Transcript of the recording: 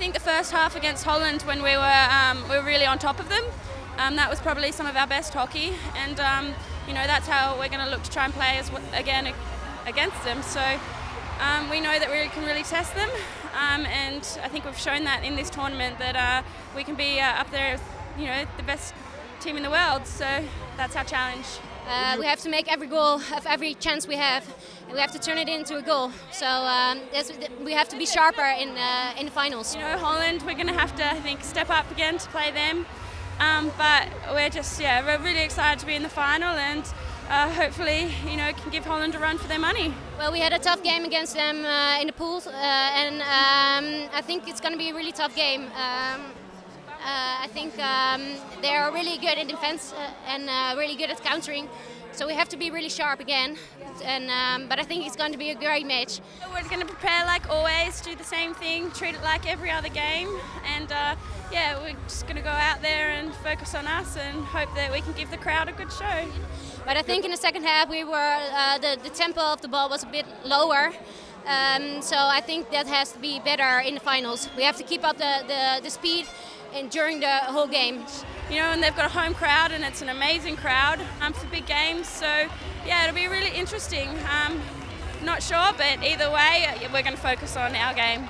think the first half against Holland, when we were um, we were really on top of them, um, that was probably some of our best hockey, and um, you know that's how we're going to look to try and play as again against them. So um, we know that we can really test them, um, and I think we've shown that in this tournament that uh, we can be uh, up there, you know, the best team in the world. So that's our challenge. Uh, we have to make every goal of every chance we have, and we have to turn it into a goal. So um, we have to be sharper in uh, in the finals. You know, Holland, we're going to have to, I think, step up again to play them. Um, but we're just, yeah, we're really excited to be in the final and. Uh, hopefully, you know, can give Holland a run for their money. Well, we had a tough game against them uh, in the pool, uh, and um, I think it's going to be a really tough game. Think um, they are really good in defense uh, and uh, really good at countering. So we have to be really sharp again. And um, but I think it's going to be a great match. We're going to prepare like always, do the same thing, treat it like every other game, and uh, yeah, we're just going to go out there and focus on us and hope that we can give the crowd a good show. But I think in the second half we were uh, the the tempo of the ball was a bit lower. Um, so I think that has to be better in the finals. We have to keep up the, the, the speed and during the whole game. You know, and they've got a home crowd, and it's an amazing crowd um, for big games. So, yeah, it'll be really interesting. Um, not sure, but either way, we're going to focus on our game.